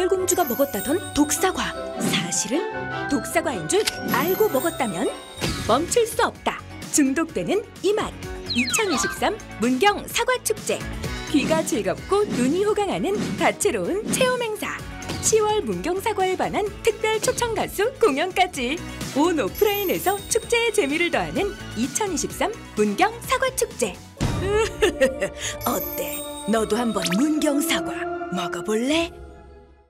백설공주가 먹었다던 독사과. 사실은 독사과인 줄 알고 먹었다면 멈출 수 없다. 중독되는 이 맛 2023 문경 사과축제. 귀가 즐겁고 눈이 호강하는 다채로운 체험 행사. 10월 문경 사과에 반한 특별 초청 가수 공연까지 온 오프라인에서 축제의 재미를 더하는 2023 문경 사과축제. 어때? 너도 한번 문경 사과 먹어볼래?